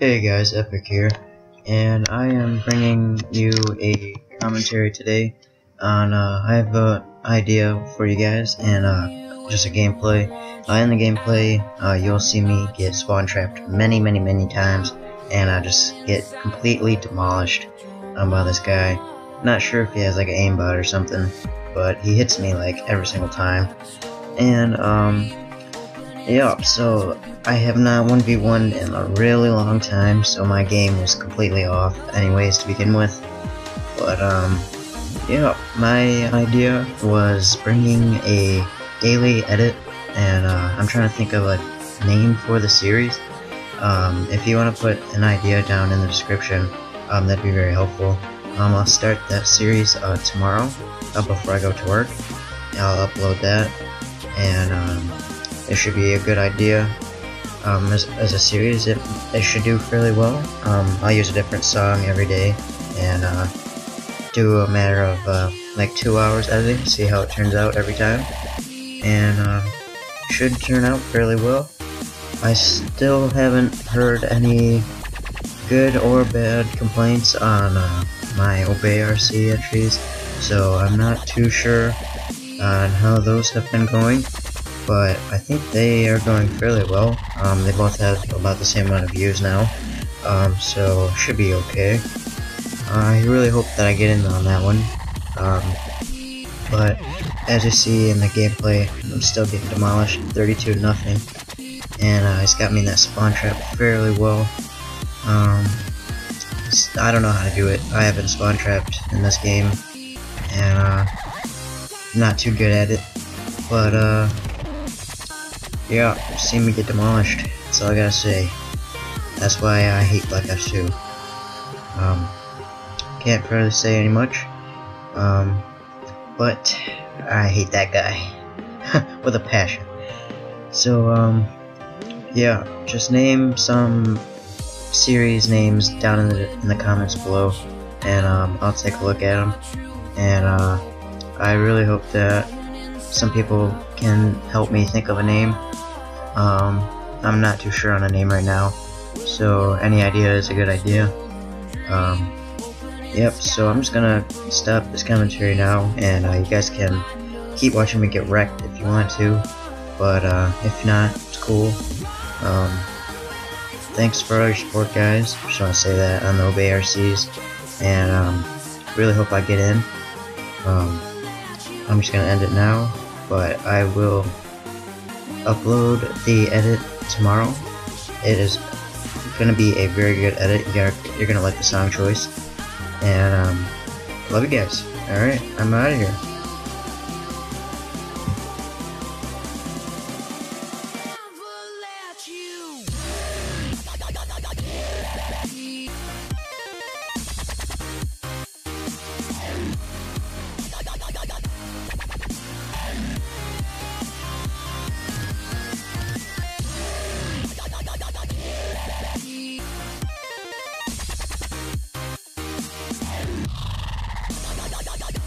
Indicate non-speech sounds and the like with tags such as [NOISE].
Hey guys, Epic here, and I am bringing you a commentary today on, uh, I have an idea for you guys, and, uh, just a gameplay. Uh, in the gameplay, uh, you'll see me get spawn trapped many, many, many times, and I just get completely demolished um, by this guy. Not sure if he has like an aimbot or something, but he hits me like every single time. And, um, yeah, so I have not 1v1 in a really long time, so my game was completely off anyways to begin with. But, um, yeah, my idea was bringing a daily edit, and uh, I'm trying to think of a name for the series. Um, if you want to put an idea down in the description, um, that'd be very helpful. Um, I'll start that series uh, tomorrow, uh, before I go to work. I'll upload that, and um, it should be a good idea. Um, as, as, a series, it, it should do fairly well. Um, I'll use a different song every day, and uh, do a matter of uh, like two hours editing, see how it turns out every time, and uh, should turn out fairly well. I still haven't heard any good or bad complaints on uh, my Obey RC entries, so I'm not too sure on how those have been going, but I think they are going fairly well. Um, they both have about the same amount of views now, um, so should be okay. I really hope that I get in on that one, um, but as you see in the gameplay, I'm still getting demolished, 32 to nothing, and uh, it's got me in that spawn trap fairly well. Um, I don't know how to do it. I haven't spawn trapped in this game, and uh, not too good at it. But uh, yeah, seen me get demolished. That's all I gotta say. That's why I hate Black Ops 2. Um, can't really say any much. Um, but I hate that guy [LAUGHS] with a passion. So um, yeah, just name some series names down in the in the comments below, and um, I'll take a look at them. And uh, I really hope that some people can help me think of a name. Um, I'm not too sure on a name right now, so any idea is a good idea. Um, yep, so I'm just gonna stop this commentary now, and uh, you guys can keep watching me get wrecked if you want to, but uh, if not, it's cool. Um, thanks for all your support, guys. Just want to say that on the Obey RCs, and um, really hope I get in. Um, I'm just gonna end it now, but I will upload the edit tomorrow. It is gonna be a very good edit. You're, gonna like the song choice, and um, love you guys. All right, I'm out of here.